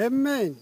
Amen.